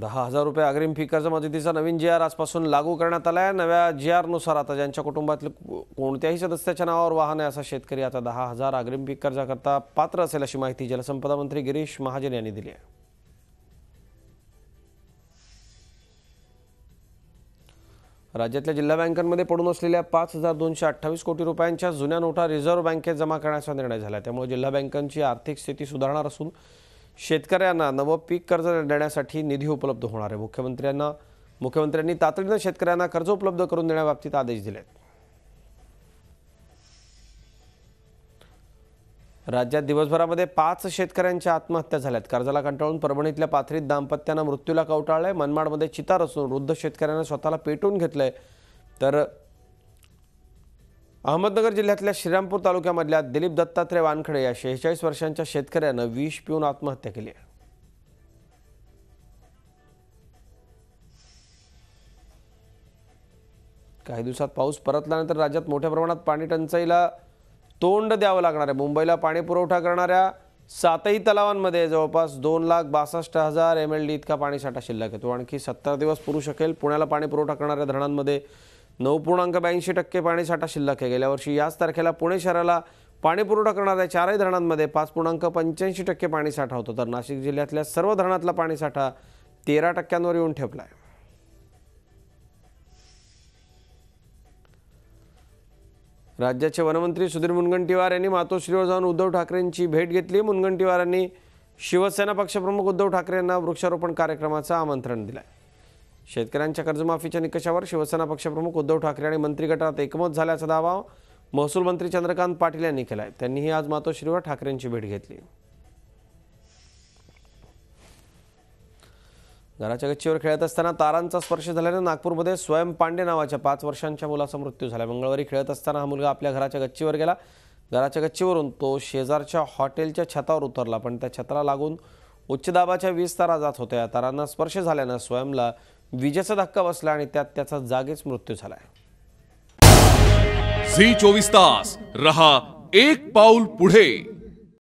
दहा हजार रुपये अग्रिम फी कर्ज मदतीचा नवीन जी आर आजपासून लागू करण्यात आला आहे नव्या जी आरनुसार आता ज्यांच्या कुटुंबातील कोणत्याही सदस्याच्या नावावर वाहन आहे असा शेतकरी आता दहा हजार अग्रिम पीक कर्जाकरता पात्र असेल अशी माहिती जलसंपदा मंत्री गिरीश महाजन यांनी दिली आहे. राज्यातल्या जिल्हा बँकांमध्ये पडून असलेल्या पाच हजार दोनशे अठ्ठावीस कोटी रुपयांच्या जुन्या नोटा रिझर्व्ह बँकेत जमा करण्याचा निर्णय झाला त्यामुळे जिल्हा बँकांची आर्थिक स्थिती सुधारणार असून शेतकऱ्यांना नवं पीक कर्ज देण्यासाठी निधी उपलब्ध होणार आहे. मुख्यमंत्र्यांना मुख्यमंत्र्यांनी तातडीनं शेतकऱ्यांना कर्ज उपलब्ध करून देण्याबाबतीत आदेश दिले राज्यात दिवसभरामध्ये पाच शेतकऱ्यांच्या आत्महत्या झाल्यात. कर्जाला कंटाळून परभणीतल्या पाथरीत दाम्पत्यानं मृत्यूला कवटाळलंय. मनमाडमध्ये चितार असून वृद्ध शेतकऱ्यांना स्वतःला पेटवून घेतलंय. तर अहमदनगर जिल्ह्यातल्या श्रीरामपूर तालुक्यामधल्या दिलीप दत्तात्रय वानखडे या शेहेचाळीस वर्षांच्या शेतकऱ्यानं विष पिऊन आत्महत्या केली आहे. काही दिवसात पाऊस परतल्यानंतर राज्यात मोठ्या प्रमाणात पाणी टंचाईला तोंड द्यावं लागणार आहे. मुंबईला पाणी पुरवठा करणाऱ्या सातही तलावांमध्ये जवळपास दोन लाख बासष्ट हजार एम एल डी इतका पाणीसाठा शिल्लक आहे. तो आणखी सत्तर दिवस पुरू शकेल. पुण्याला पाणी पुरवठा करणाऱ्या धरणांमध्ये नऊ पूर्णांक ब्याऐंशी टक्के पाणीसाठा शिल्लक आहे. गेल्या वर्षी याच तारखेला पुणे शहराला पाणीपुरवठा करणाऱ्या चारही धरणांमध्ये पाच पूर्णांक पंच्याऐंशी टक्के पाणीसाठा होता. तर नाशिक जिल्ह्यातल्या सर्व धरणातला पाणीसाठा तेरा टक्क्यांवर येऊन ठेपला आहे राज्याचे वनमंत्री सुधीर मुनगंटीवार यांनी मातोश्रीवर जाऊन उद्धव ठाकरेंची भेट घेतली. मुनगंटीवार यांनी शिवसेना पक्षप्रमुख उद्धव ठाकरे यांना वृक्षारोपण कार्यक्रमाचं आमंत्रण दिलं आहे शेतकऱ्यांच्या कर्जमाफीच्या निकषावर शिवसेना पक्षप्रमुख उद्धव ठाकरे आणि मंत्रिगटात एकमत झाल्याचा दावा महसूल मंत्री चंद्रकांत पाटील यांनी केला आहे त्यांनीही आज मातोश्रीवर ठाकरेंची भेट घेतली. घराच्या गच्चीवर खेळत असताना तारांचा स्पर्श झाल्यानं नागपूरमध्ये स्वयं पांडे नावाच्या पाच वर्षांच्या मुलाचा मृत्यू झाला. मंगळवारी खेळत असताना हा मुलगा आपल्या घराच्या गच्चीवर गेला. घराच्या गच्चीवरून तो शेजारच्या हॉटेलच्या छतावर उतरला पण त्या छताला लागून उच्च दाबाच्या वीज तारा जात होत्या. तारांना स्पर्श झाल्यानं स्वयंला विजेचा धक्का बसला आणि त्यात त्याचा जागीच मृत्यू झाला झी चोवीस तास रहा एक पाऊल पुढे.